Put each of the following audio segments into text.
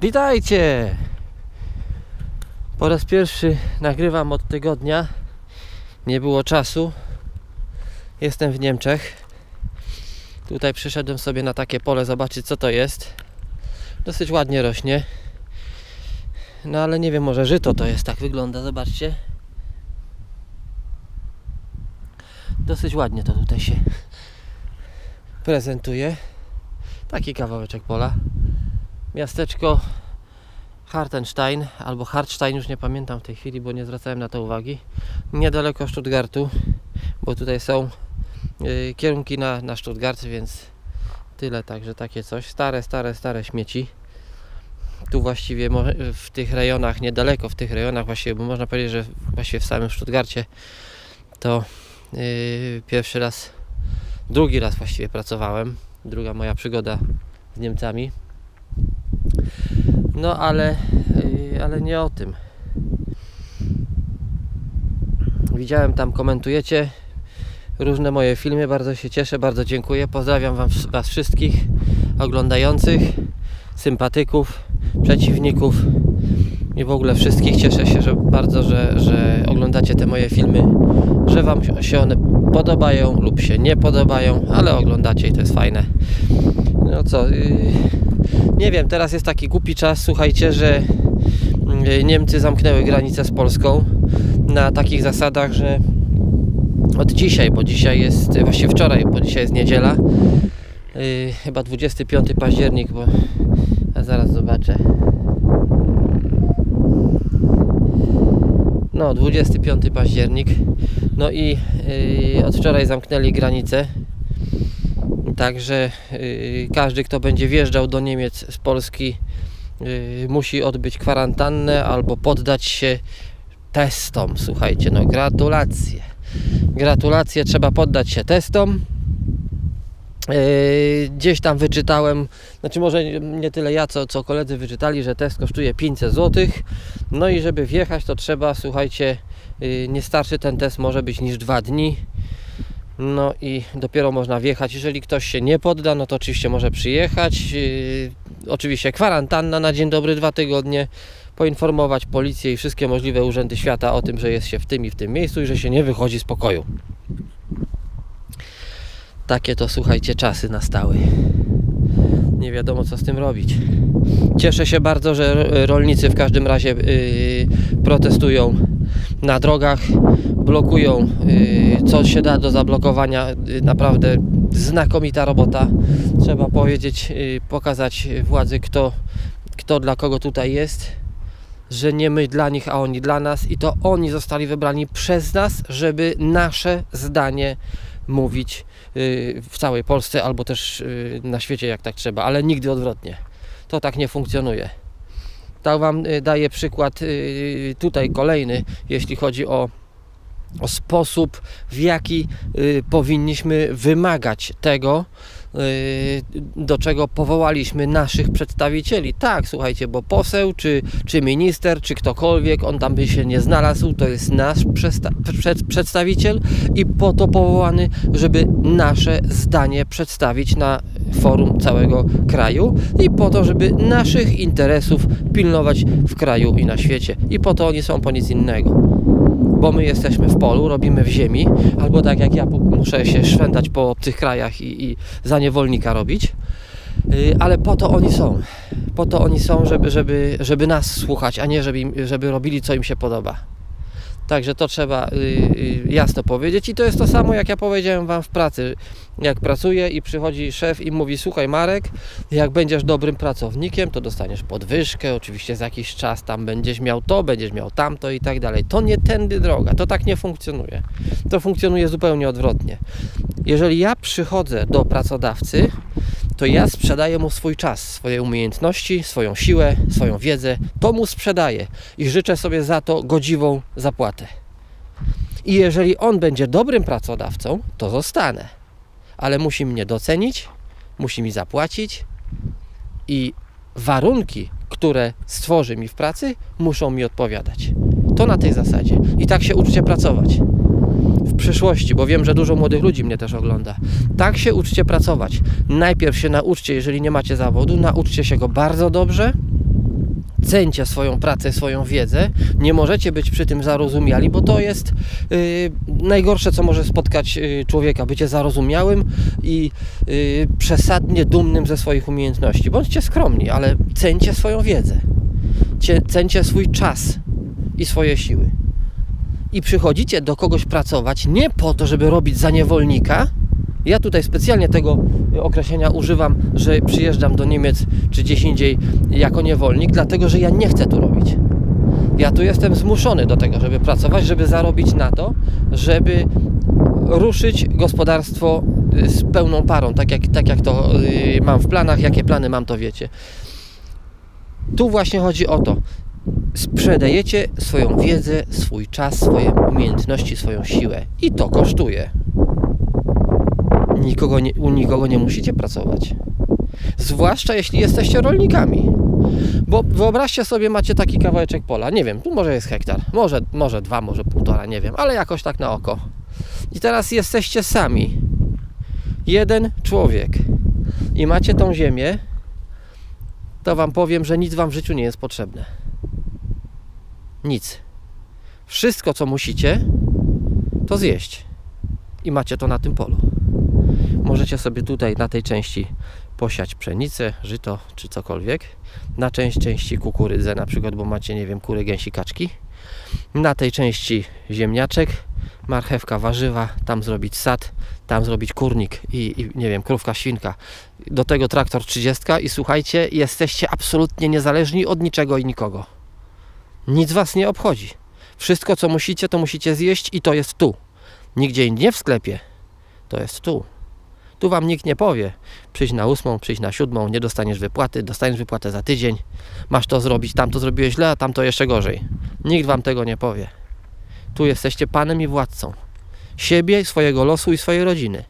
Witajcie! Po raz pierwszy nagrywam od tygodnia. Nie było czasu. Jestem w Niemczech. Tutaj przyszedłem sobie na takie pole zobaczyć co to jest. Dosyć ładnie rośnie. No ale nie wiem, może żyto to jest, tak wygląda, zobaczcie. Dosyć ładnie to tutaj się prezentuje. Taki kawałeczek pola. Miasteczko Hartenstein albo Hartstein, już nie pamiętam w tej chwili, bo nie zwracałem na to uwagi. Niedaleko Stuttgartu, bo tutaj są yy, kierunki na, na Stuttgart, więc tyle, także takie coś. Stare, stare, stare śmieci. Tu właściwie w tych rejonach, niedaleko w tych rejonach właściwie, bo można powiedzieć, że właściwie w samym Stuttgarcie to yy, pierwszy raz, drugi raz właściwie pracowałem. Druga moja przygoda z Niemcami. No ale, yy, ale nie o tym. Widziałem tam, komentujecie różne moje filmy. Bardzo się cieszę, bardzo dziękuję. Pozdrawiam wam, Was wszystkich oglądających, sympatyków, przeciwników i w ogóle wszystkich. Cieszę się że bardzo, że, że oglądacie te moje filmy, że Wam się one podobają lub się nie podobają, ale oglądacie i to jest fajne. No co, yy, nie wiem, teraz jest taki głupi czas, słuchajcie, że yy, Niemcy zamknęły granicę z Polską na takich zasadach, że od dzisiaj, bo dzisiaj jest, właściwie wczoraj, bo dzisiaj jest niedziela, yy, chyba 25 październik, bo ja zaraz zobaczę. No, 25 październik. No i yy, od wczoraj zamknęli granicę. Także yy, każdy, kto będzie wjeżdżał do Niemiec z Polski, yy, musi odbyć kwarantannę albo poddać się testom. Słuchajcie, no gratulacje. Gratulacje, trzeba poddać się testom. Yy, gdzieś tam wyczytałem, znaczy może nie tyle ja, co, co koledzy wyczytali, że test kosztuje 500 zł. No i żeby wjechać, to trzeba, słuchajcie, nie starszy ten test może być niż dwa dni. No i dopiero można wjechać. Jeżeli ktoś się nie podda, no to oczywiście może przyjechać. Yy, oczywiście kwarantanna na dzień dobry, dwa tygodnie. Poinformować policję i wszystkie możliwe urzędy świata o tym, że jest się w tym i w tym miejscu i że się nie wychodzi z pokoju. Takie to słuchajcie czasy nastały. Nie wiadomo co z tym robić. Cieszę się bardzo, że rolnicy w każdym razie yy, protestują na drogach, blokują yy, co się da do zablokowania. Yy, naprawdę znakomita robota. Trzeba powiedzieć, yy, pokazać władzy, kto, kto dla kogo tutaj jest. Że nie my dla nich, a oni dla nas, i to oni zostali wybrani przez nas, żeby nasze zdanie mówić y, w całej Polsce albo też y, na świecie jak tak trzeba, ale nigdy odwrotnie. To tak nie funkcjonuje. Tak Wam y, daję przykład tutaj kolejny, jeśli chodzi o, o sposób, w jaki powinniśmy wymagać tego, Y, do czego powołaliśmy naszych przedstawicieli. Tak, słuchajcie, bo poseł, czy, czy minister, czy ktokolwiek, on tam by się nie znalazł, to jest nasz przed przedstawiciel i po to powołany, żeby nasze zdanie przedstawić na forum całego kraju i po to, żeby naszych interesów pilnować w kraju i na świecie. I po to oni są po nic innego bo my jesteśmy w polu, robimy w ziemi, albo tak jak ja muszę się szwendać po obcych krajach i, i za niewolnika robić. Y, ale po to oni są. Po to oni są, żeby, żeby, żeby nas słuchać, a nie żeby, żeby robili co im się podoba. Także to trzeba y, y, jasno powiedzieć i to jest to samo jak ja powiedziałem Wam w pracy. Jak pracuję i przychodzi szef i mówi słuchaj Marek, jak będziesz dobrym pracownikiem, to dostaniesz podwyżkę, oczywiście za jakiś czas tam będziesz miał to, będziesz miał tamto i tak dalej. To nie tędy droga, to tak nie funkcjonuje. To funkcjonuje zupełnie odwrotnie. Jeżeli ja przychodzę do pracodawcy, to ja sprzedaję mu swój czas, swoje umiejętności, swoją siłę, swoją wiedzę. To mu sprzedaję i życzę sobie za to godziwą zapłatę. I jeżeli on będzie dobrym pracodawcą, to zostanę. Ale musi mnie docenić, musi mi zapłacić i warunki, które stworzy mi w pracy, muszą mi odpowiadać. To na tej zasadzie. I tak się uczcie pracować przyszłości, bo wiem, że dużo młodych ludzi mnie też ogląda. Tak się uczcie pracować. Najpierw się nauczcie, jeżeli nie macie zawodu, nauczcie się go bardzo dobrze, cencie swoją pracę, swoją wiedzę. Nie możecie być przy tym zarozumiali, bo to jest yy, najgorsze, co może spotkać yy, człowieka. Bycie zarozumiałym i yy, przesadnie dumnym ze swoich umiejętności. Bądźcie skromni, ale cencie swoją wiedzę. Cencie swój czas i swoje siły. I przychodzicie do kogoś pracować nie po to, żeby robić za niewolnika, ja tutaj specjalnie tego określenia używam, że przyjeżdżam do Niemiec czy gdzieś indziej jako niewolnik, dlatego że ja nie chcę tu robić. Ja tu jestem zmuszony do tego, żeby pracować, żeby zarobić na to, żeby ruszyć gospodarstwo y, z pełną parą, tak jak, tak jak to y, mam w planach, jakie plany mam, to wiecie. Tu właśnie chodzi o to. Sprzedajecie swoją wiedzę, swój czas, swoje umiejętności, swoją siłę i to kosztuje nikogo nie, u nikogo nie musicie pracować. Zwłaszcza jeśli jesteście rolnikami. Bo wyobraźcie sobie, macie taki kawałeczek pola, nie wiem, tu może jest hektar, może, może dwa, może półtora, nie wiem, ale jakoś tak na oko. I teraz jesteście sami. Jeden człowiek. I macie tą ziemię, to wam powiem, że nic wam w życiu nie jest potrzebne. Nic. Wszystko, co musicie, to zjeść. I macie to na tym polu. Możecie sobie tutaj na tej części posiać pszenicę, żyto czy cokolwiek. Na część części kukurydzę na przykład, bo macie, nie wiem, kury, gęsi, kaczki. Na tej części ziemniaczek, marchewka, warzywa, tam zrobić sad, tam zrobić kurnik i, i, nie wiem, krówka, świnka. Do tego traktor 30 i słuchajcie, jesteście absolutnie niezależni od niczego i nikogo. Nic was nie obchodzi. Wszystko co musicie, to musicie zjeść i to jest tu. Nigdzie indziej w sklepie. To jest tu. Tu Wam nikt nie powie. Przyjdź na ósmą, przyjdź na siódmą, nie dostaniesz wypłaty, dostaniesz wypłatę za tydzień. Masz to zrobić, tam to zrobiłeś źle, a tam to jeszcze gorzej. Nikt Wam tego nie powie. Tu jesteście Panem i Władcą. Siebie, swojego losu i swojej rodziny.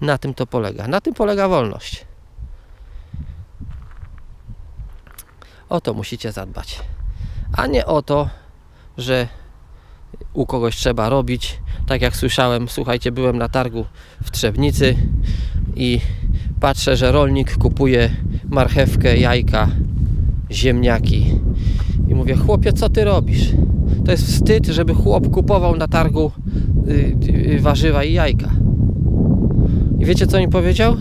Na tym to polega. Na tym polega wolność. O to musicie zadbać. A nie o to, że u kogoś trzeba robić. Tak jak słyszałem, słuchajcie, byłem na targu w Trzebnicy i patrzę, że rolnik kupuje marchewkę, jajka, ziemniaki. I mówię, chłopie, co ty robisz? To jest wstyd, żeby chłop kupował na targu y, y, warzywa i jajka. I wiecie, co mi powiedział?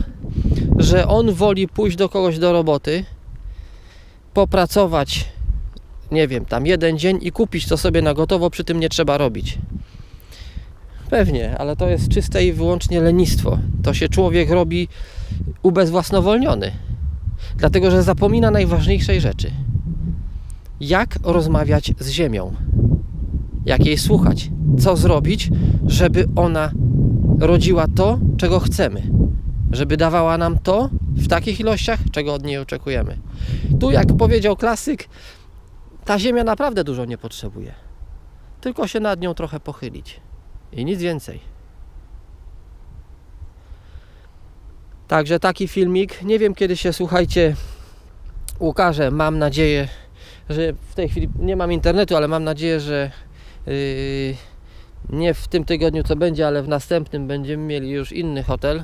Że on woli pójść do kogoś do roboty, popracować nie wiem, tam jeden dzień i kupić to sobie na gotowo, przy tym nie trzeba robić. Pewnie, ale to jest czyste i wyłącznie lenistwo. To się człowiek robi ubezwłasnowolniony. Dlatego, że zapomina najważniejszej rzeczy. Jak rozmawiać z ziemią? Jak jej słuchać? Co zrobić, żeby ona rodziła to, czego chcemy? Żeby dawała nam to w takich ilościach, czego od niej oczekujemy. Tu, jak powiedział klasyk, ta ziemia naprawdę dużo nie potrzebuje. Tylko się nad nią trochę pochylić. I nic więcej. Także taki filmik. Nie wiem kiedy się słuchajcie ukaże. Mam nadzieję, że w tej chwili nie mam internetu, ale mam nadzieję, że yy, nie w tym tygodniu co będzie, ale w następnym będziemy mieli już inny hotel.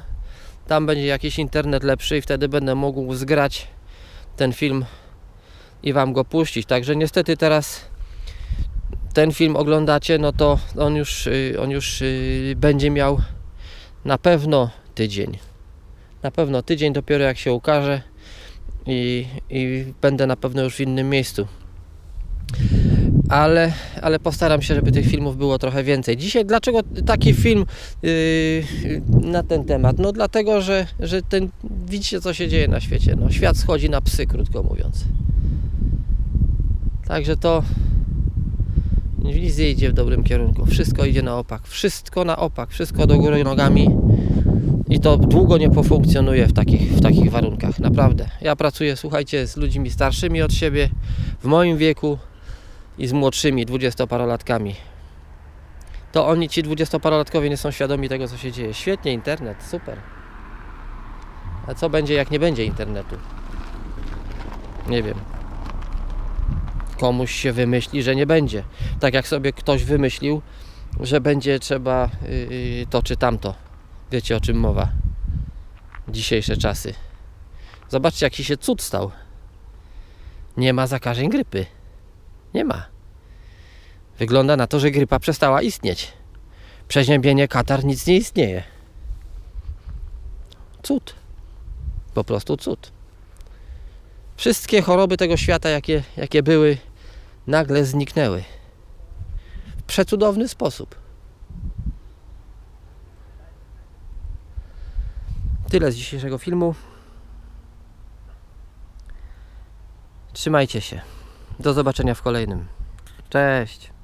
Tam będzie jakiś internet lepszy i wtedy będę mógł zgrać ten film i Wam go puścić. Także niestety teraz ten film oglądacie, no to on już, y, on już y, będzie miał na pewno tydzień. Na pewno tydzień dopiero jak się ukaże i, i będę na pewno już w innym miejscu. Ale, ale postaram się, żeby tych filmów było trochę więcej. Dzisiaj dlaczego taki film yy, na ten temat? No dlatego, że, że ten, widzicie co się dzieje na świecie. No, świat schodzi na psy, krótko mówiąc. Także to nic nie idzie w dobrym kierunku. Wszystko idzie na opak. Wszystko na opak. Wszystko do góry nogami. I to długo nie pofunkcjonuje w takich, w takich warunkach. Naprawdę. Ja pracuję, słuchajcie, z ludźmi starszymi od siebie, w moim wieku i z młodszymi, dwudziestoparolatkami. To oni, ci dwudziestoparolatkowie, nie są świadomi tego, co się dzieje. Świetnie, internet, super. A co będzie, jak nie będzie internetu? Nie wiem komuś się wymyśli, że nie będzie. Tak jak sobie ktoś wymyślił, że będzie trzeba yy, to czy tamto. Wiecie o czym mowa. Dzisiejsze czasy. Zobaczcie, jaki się cud stał. Nie ma zakażeń grypy. Nie ma. Wygląda na to, że grypa przestała istnieć. Przeziębienie, katar, nic nie istnieje. Cud. Po prostu cud. Wszystkie choroby tego świata, jakie, jakie były, nagle zniknęły. W przecudowny sposób. Tyle z dzisiejszego filmu. Trzymajcie się. Do zobaczenia w kolejnym. Cześć.